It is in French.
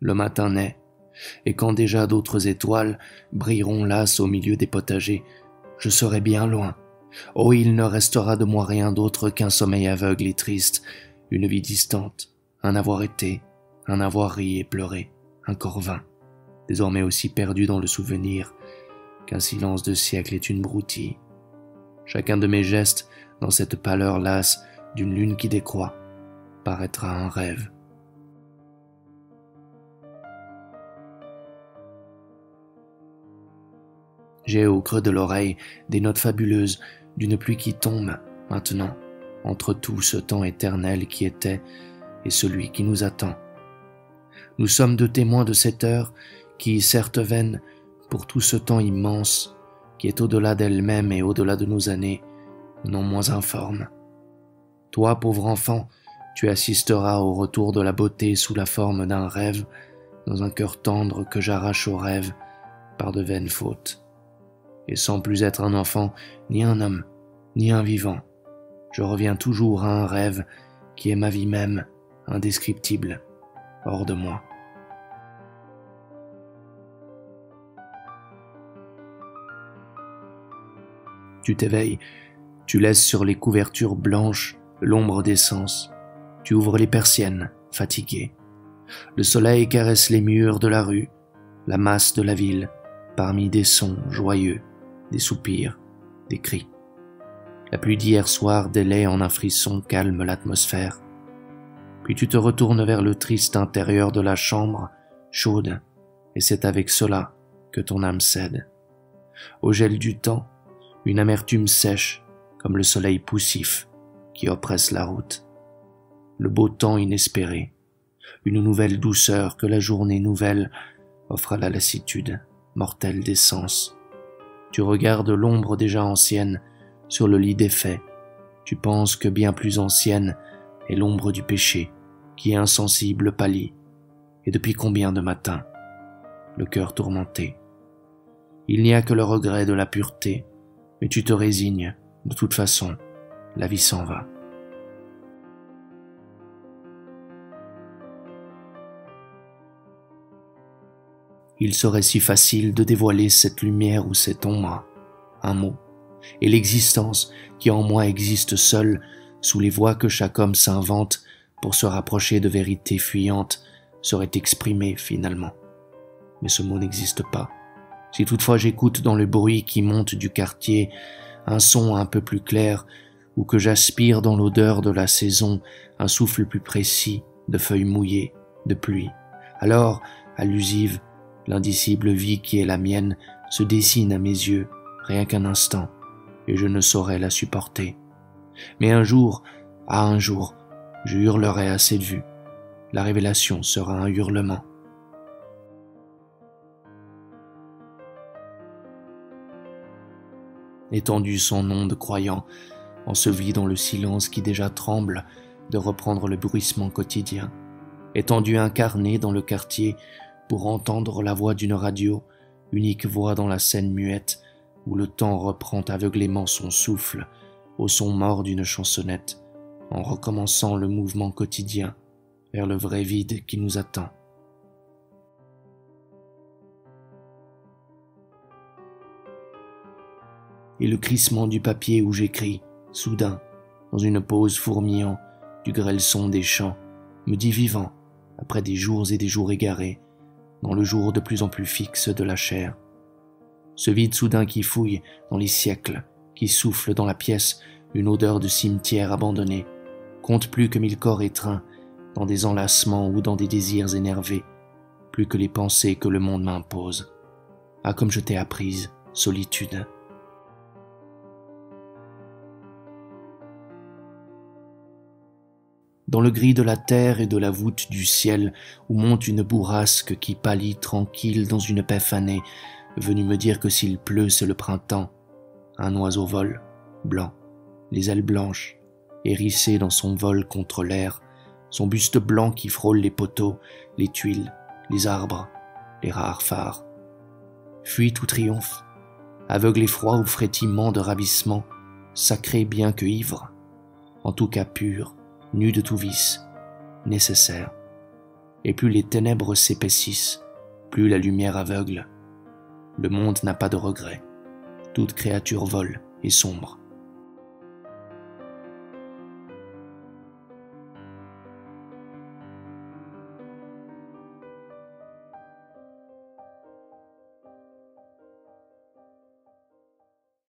Le matin naît, et quand déjà d'autres étoiles brilleront las au milieu des potagers, je serai bien loin. Oh, il ne restera de moi rien d'autre qu'un sommeil aveugle et triste, une vie distante, un avoir été, un avoir ri et pleuré, un corps vain, désormais aussi perdu dans le souvenir qu'un silence de siècle est une broutille. Chacun de mes gestes, dans cette pâleur lasse d'une lune qui décroît, paraîtra un rêve. J'ai au creux de l'oreille des notes fabuleuses d'une pluie qui tombe maintenant entre tout ce temps éternel qui était et celui qui nous attend. Nous sommes deux témoins de cette heure qui, certes vaine, pour tout ce temps immense, qui est au-delà d'elle-même et au-delà de nos années, non moins informe. Toi, pauvre enfant, tu assisteras au retour de la beauté sous la forme d'un rêve, dans un cœur tendre que j'arrache au rêve par de vaines fautes. Et sans plus être un enfant, ni un homme, ni un vivant, je reviens toujours à un rêve qui est ma vie même, indescriptible, hors de moi. Tu t'éveilles, tu laisses sur les couvertures blanches l'ombre d'essence, tu ouvres les persiennes, fatigué. Le soleil caresse les murs de la rue, la masse de la ville, parmi des sons joyeux, des soupirs, des cris. La pluie d'hier soir délaie en un frisson calme l'atmosphère. Puis tu te retournes vers le triste intérieur de la chambre, chaude, et c'est avec cela que ton âme cède. Au gel du temps, une amertume sèche, comme le soleil poussif qui oppresse la route. Le beau temps inespéré, une nouvelle douceur que la journée nouvelle offre à la lassitude mortelle des sens. Tu regardes l'ombre déjà ancienne sur le lit des faits. Tu penses que bien plus ancienne est l'ombre du péché, qui insensible pâlit. Et depuis combien de matins? Le cœur tourmenté. Il n'y a que le regret de la pureté, mais tu te résignes, de toute façon, la vie s'en va. Il serait si facile de dévoiler cette lumière ou cette ombre, un mot, et l'existence qui en moi existe seule, sous les voies que chaque homme s'invente pour se rapprocher de vérités fuyantes, serait exprimée finalement. Mais ce mot n'existe pas. Si toutefois j'écoute dans le bruit qui monte du quartier un son un peu plus clair, ou que j'aspire dans l'odeur de la saison un souffle plus précis de feuilles mouillées, de pluie, alors, allusive, l'indicible vie qui est la mienne se dessine à mes yeux, rien qu'un instant, et je ne saurais la supporter. Mais un jour, à un jour, je hurlerai à cette vue. La révélation sera un hurlement. étendu son nom de croyant, enseveli dans le silence qui déjà tremble de reprendre le bruissement quotidien, étendu incarné dans le quartier pour entendre la voix d'une radio, unique voix dans la scène muette où le temps reprend aveuglément son souffle au son mort d'une chansonnette, en recommençant le mouvement quotidien vers le vrai vide qui nous attend. et le crissement du papier où j'écris, soudain, dans une pause fourmillant du grêle son des champs, me dit vivant, après des jours et des jours égarés, dans le jour de plus en plus fixe de la chair. Ce vide soudain qui fouille dans les siècles, qui souffle dans la pièce une odeur de cimetière abandonné, compte plus que mille corps étreints dans des enlacements ou dans des désirs énervés, plus que les pensées que le monde m'impose. Ah comme je t'ai apprise, solitude. Dans le gris de la terre et de la voûte du ciel, où monte une bourrasque qui pâlit tranquille dans une paix fanée, venue me dire que s'il pleut, c'est le printemps. Un oiseau vole, blanc, les ailes blanches, hérissées dans son vol contre l'air, son buste blanc qui frôle les poteaux, les tuiles, les arbres, les rares phares. Fuit ou triomphe, aveugle et froid ou frétillement de ravissement, sacré bien que ivre, en tout cas pur, nu de tout vice, nécessaire. et plus les ténèbres s'épaississent, plus la lumière aveugle. Le monde n'a pas de regrets. Toute créature vole et sombre.